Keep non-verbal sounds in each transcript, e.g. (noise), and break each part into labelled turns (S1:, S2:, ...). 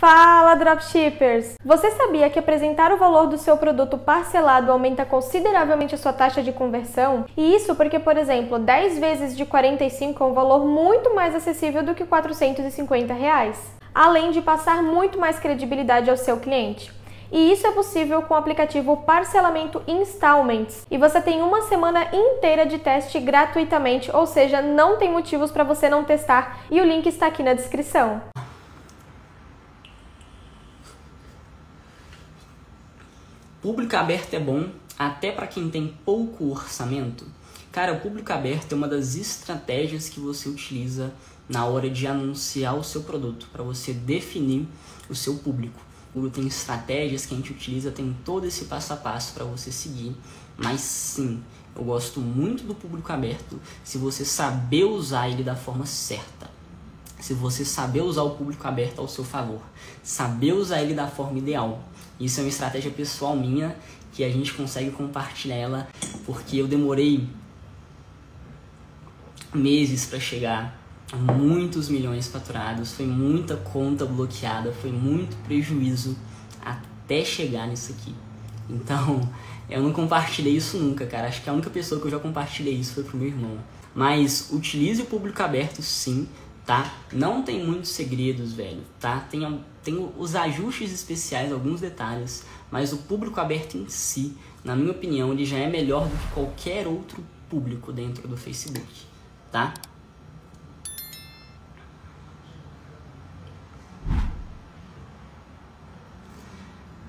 S1: Fala dropshippers! Você sabia que apresentar o valor do seu produto parcelado aumenta consideravelmente a sua taxa de conversão? E isso porque, por exemplo, 10 vezes de 45 é um valor muito mais acessível do que 450 reais, além de passar muito mais credibilidade ao seu cliente. E isso é possível com o aplicativo Parcelamento Installments. E você tem uma semana inteira de teste gratuitamente, ou seja, não tem motivos para você não testar. E o link está aqui na descrição.
S2: Público aberto é bom até para quem tem pouco orçamento. Cara, o público aberto é uma das estratégias que você utiliza na hora de anunciar o seu produto, para você definir o seu público. O tem estratégias que a gente utiliza, tem todo esse passo a passo para você seguir. Mas sim, eu gosto muito do público aberto se você saber usar ele da forma certa. Se você saber usar o público aberto ao seu favor, saber usar ele da forma ideal. Isso é uma estratégia pessoal minha que a gente consegue compartilhar ela porque eu demorei meses para chegar a muitos milhões faturados, foi muita conta bloqueada, foi muito prejuízo até chegar nisso aqui. Então, (laughs) eu não compartilhei isso nunca, cara. Acho que a única pessoa que eu já compartilhei isso foi pro meu irmão. Mas utilize o público aberto sim, tá? Não tem muitos segredos, velho, tá? Tem, tem os ajustes especiais, alguns detalhes, mas o público aberto em si, na minha opinião, ele já é melhor do que qualquer outro público dentro do Facebook, tá?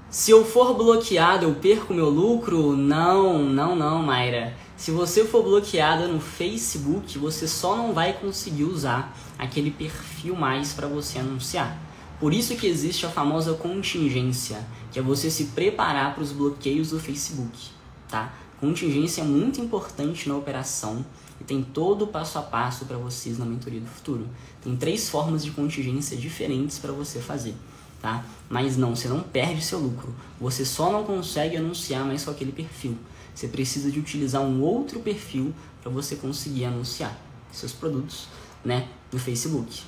S2: Se eu for bloqueado, eu perco meu lucro? Não, não, não, Mayra. Se você for bloqueada no Facebook, você só não vai conseguir usar aquele perfil mais para você anunciar. Por isso que existe a famosa contingência, que é você se preparar para os bloqueios do Facebook, tá? Contingência é muito importante na operação e tem todo o passo a passo para vocês na mentoria do futuro. Tem três formas de contingência diferentes para você fazer tá? Mas não, você não perde seu lucro. Você só não consegue anunciar mais com aquele perfil. Você precisa de utilizar um outro perfil para você conseguir anunciar seus produtos, né, no Facebook.